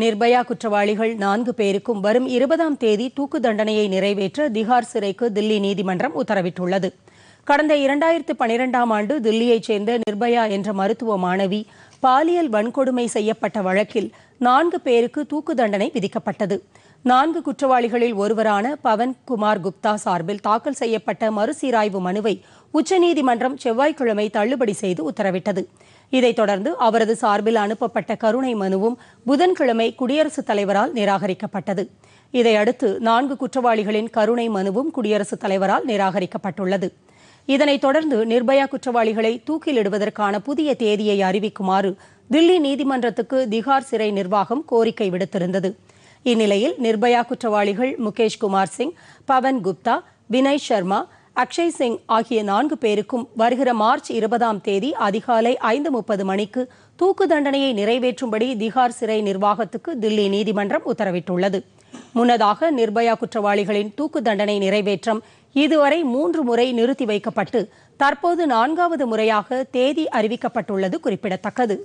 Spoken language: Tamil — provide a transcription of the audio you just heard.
நிர்பயா குற்றவாளிகள் நான்கு பேருக்கும் வரும் இருபதாம் தேதி தூக்கு தண்டனையை நிறைவேற்ற திகார் சிறைக்கு தில்லி நீதிமன்றம் உத்தரவிட்டுள்ளது. கடந்த இரண்டாயிரத்து பனிரெண்டாம் ஆண்டு தில்லியைச் சேர்ந்த நிர்பயா என்ற மருத்துவ மாணவி பாலியல் வன்கொடுமை செய்யப்பட்ட வழக்கில் நான்கு பேருக்கு தூக்கு தண்டனை விதிக்கப்பட்டது. நான்கு குற்றவாளிகளில் ஒருவரான பவன் குமார் குப்தா சார்பில் தாக்கல் செய்யப்பட்ட மறுசீராய்வு மனுவை உச்சநீதிமன்றம் செவ்வாய்க்கிழமை தள்ளுபடி செய்து உத்தரவிட்டது. இதைத் தொடர்ந்து அவரது சார்பில் அனுப்பப்பட்ட கருணை மனுவும் புதன்கிழமை குடியரசுத் தலைவரால் நிராகரிக்கப்பட்டது. இதையடுத்து நான்கு குற்றவாளிகளின் கருணை மனுவும் குடியரசுத் தலைவரால் நிராகரிக்கப்பட்டுள்ளது. இதனைத் தொடர்ந்து நிர்பயா குற்றவாளிகளை தூக்கிலிடுவதற்கான புதிய தேதியை அறிவிக்குமாறு தில்லி நீதிமன்றத்துக்கு திகார் சிறை நிர்வாகம் கோரிக்கை விடுத்திருந்தது. இந்நிலையில் நிர்பயா குற்றவாளிகள் முகேஷ் குமார் சிங் பவன் குப்தா வினய் சர்மா அக்ஷய் சிங் ஆகிய நான்கு பேருக்கும் வருகிற மார்ச் இருபதாம் தேதி அதிகாலை ஐந்து முப்பது மணிக்கு தூக்கு தண்டனையை நிறைவேற்றும்படி திகார் சிறை நிர்வாகத்துக்கு தில்லி நீதிமன்றம் உத்தரவிட்டுள்ளது. முன்னதாக நிர்பயா குற்றவாளிகளின் தூக்கு தண்டனை நிறைவேற்றம் இதுவரை மூன்று முறை நிறுத்தி வைக்கப்பட்டு தற்போது நான்காவது முறையாக தேதி அறிவிக்கப்பட்டுள்ளது குறிப்பிடத்தக்கது.